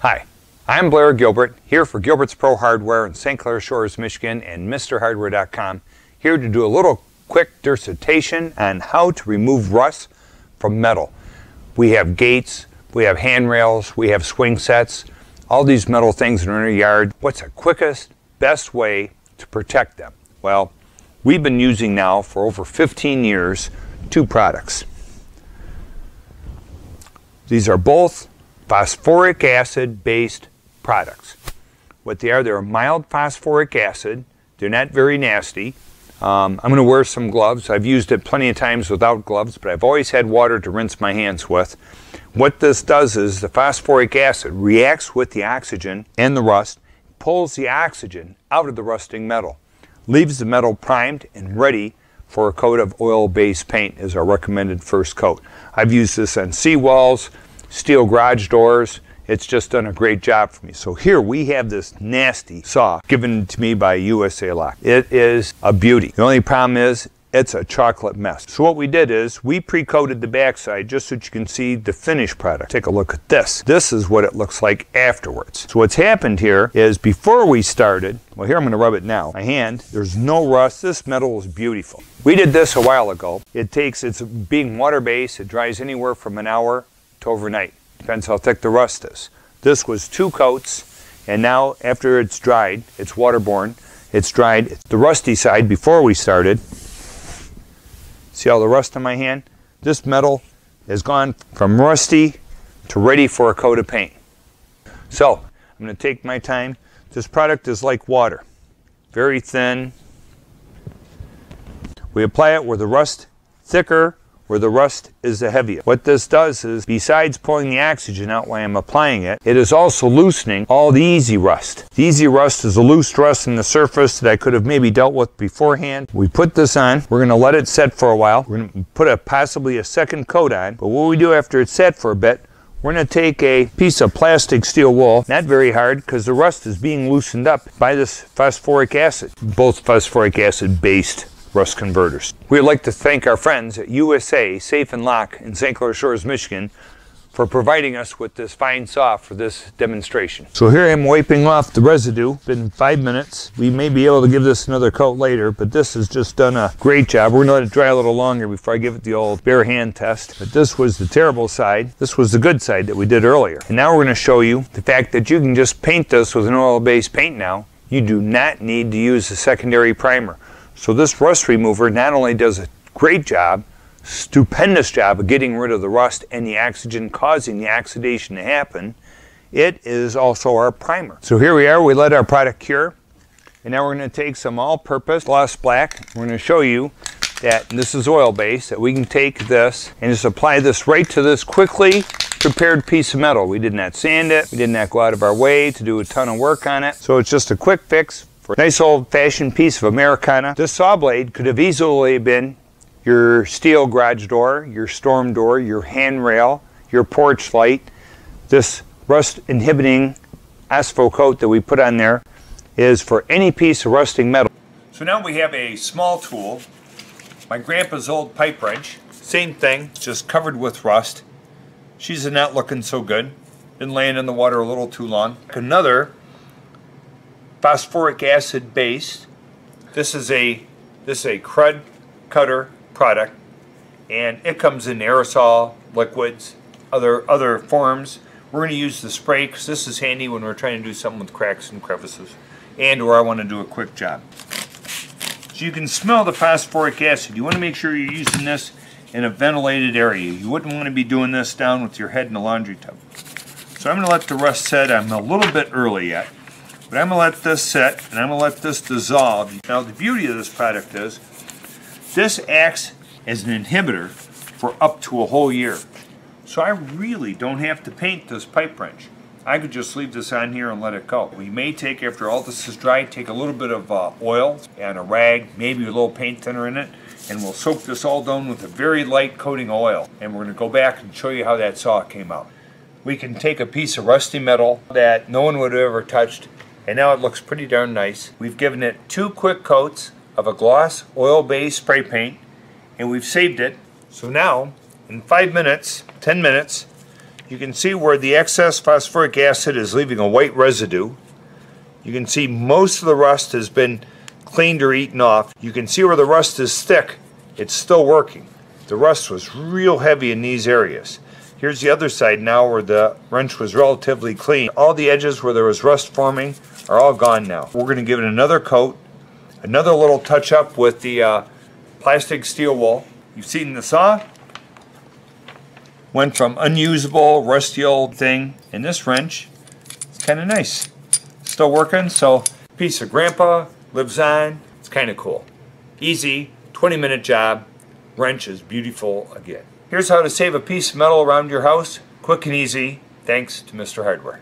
Hi, I'm Blair Gilbert, here for Gilbert's Pro Hardware in St. Clair Shores, Michigan and MrHardware.com, here to do a little quick dissertation on how to remove rust from metal. We have gates, we have handrails, we have swing sets, all these metal things in our yard. What's the quickest, best way to protect them? Well, we've been using now for over 15 years two products. These are both phosphoric acid based products. What they are, they're mild phosphoric acid. They're not very nasty. Um, I'm going to wear some gloves. I've used it plenty of times without gloves, but I've always had water to rinse my hands with. What this does is the phosphoric acid reacts with the oxygen and the rust, pulls the oxygen out of the rusting metal, leaves the metal primed and ready for a coat of oil-based paint as our recommended first coat. I've used this on seawalls, steel garage doors. It's just done a great job for me. So here we have this nasty saw given to me by USA Lock. It is a beauty. The only problem is it's a chocolate mess. So what we did is we pre-coated the backside just so you can see the finished product. Take a look at this. This is what it looks like afterwards. So what's happened here is before we started, well here I'm going to rub it now, my hand, there's no rust. This metal is beautiful. We did this a while ago. It takes, it's being water-based, it dries anywhere from an hour to overnight. Depends how thick the rust is. This was two coats, and now after it's dried, it's waterborne, it's dried. The rusty side before we started, see all the rust on my hand? This metal has gone from rusty to ready for a coat of paint. So, I'm going to take my time. This product is like water. Very thin. We apply it where the rust thicker where the rust is the heaviest. What this does is, besides pulling the oxygen out while I'm applying it, it is also loosening all the easy rust. The easy rust is a loose rust in the surface that I could have maybe dealt with beforehand. We put this on, we're gonna let it set for a while. We're gonna put a possibly a second coat on, but what we do after it's set for a bit, we're going to take a piece of plastic steel wool, not very hard because the rust is being loosened up by this phosphoric acid, both phosphoric acid based rust converters. We'd like to thank our friends at USA Safe and Lock in St. Clair Shores, Michigan for providing us with this fine saw for this demonstration. So here I am wiping off the residue. Been five minutes. We may be able to give this another coat later, but this has just done a great job. We're gonna let it dry a little longer before I give it the old bare hand test. But this was the terrible side. This was the good side that we did earlier. And now we're gonna show you the fact that you can just paint this with an oil-based paint now. You do not need to use a secondary primer. So this rust remover not only does a great job, stupendous job of getting rid of the rust and the oxygen causing the oxidation to happen, it is also our primer. So here we are, we let our product cure. And now we're going to take some all-purpose gloss black. We're going to show you that this is oil-based, that we can take this and just apply this right to this quickly prepared piece of metal. We did not sand it. We did not go out of our way to do a ton of work on it. So it's just a quick fix, nice old-fashioned piece of Americana. This saw blade could have easily been your steel garage door, your storm door, your handrail, your porch light. This rust inhibiting Ospho coat that we put on there is for any piece of rusting metal. So now we have a small tool, my grandpa's old pipe wrench. Same thing, just covered with rust. She's not looking so good. Been laying in the water a little too long. Another phosphoric acid based. This is a this is a Krud Kutter product and it comes in aerosol, liquids, other other forms. We're going to use the spray because this is handy when we're trying to do something with cracks and crevices and or I want to do a quick job. So you can smell the phosphoric acid. You want to make sure you're using this in a ventilated area. You wouldn't want to be doing this down with your head in a laundry tub. So I'm going to let the rust set. I'm a little bit early yet. But I'm going to let this set and I'm going to let this dissolve. Now the beauty of this product is this acts as an inhibitor for up to a whole year. So I really don't have to paint this pipe wrench. I could just leave this on here and let it go. We may take, after all this is dry, take a little bit of uh, oil and a rag, maybe a little paint thinner in it, and we'll soak this all down with a very light coating oil. And we're going to go back and show you how that saw came out. We can take a piece of rusty metal that no one would have ever touched and now it looks pretty darn nice. We've given it two quick coats of a gloss oil-based spray paint and we've saved it. So now, in five minutes, 10 minutes, You can see where the excess phosphoric acid is leaving a white residue. You can see most of the rust has been cleaned or eaten off. You can see where the rust is thick. It's still working. The rust was real heavy in these areas. Here's the other side now where the wrench was relatively clean. All the edges where there was rust forming are all gone now. We're going to give it another coat, another little touch up with the uh, plastic steel wool. You've seen the saw? Went from unusable, rusty old thing, and this wrench, it's kind of nice. Still working, so piece of grandpa, lives on, it's kind of cool. Easy, 20 minute job, wrench is beautiful again. Here's how to save a piece of metal around your house, quick and easy, thanks to Mr. Hardware.